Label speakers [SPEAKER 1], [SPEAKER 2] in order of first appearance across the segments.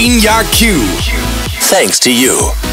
[SPEAKER 1] 10 jaar Q.
[SPEAKER 2] Thanks to you.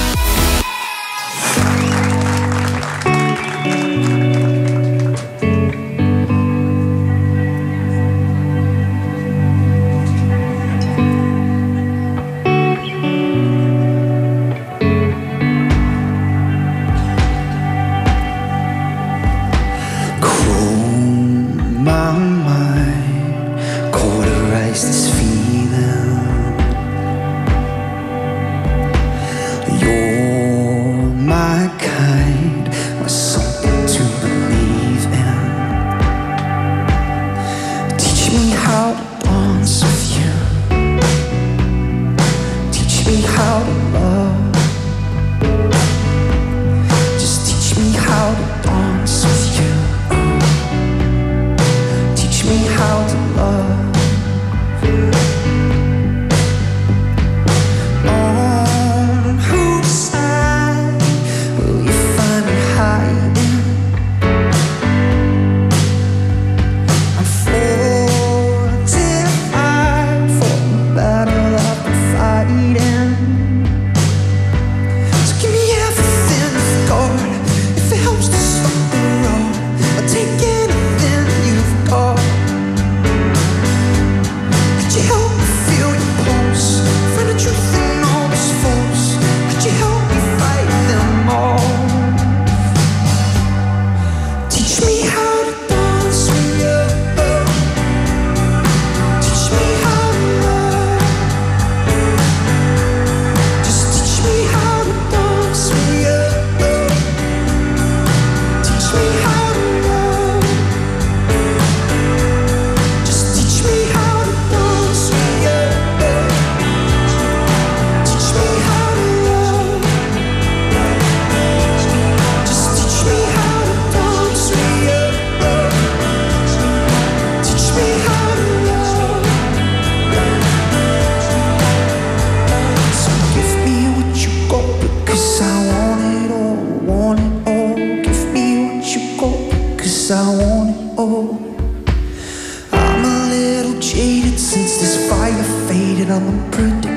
[SPEAKER 3] oh I'm a little jaded since this fire faded. I'm a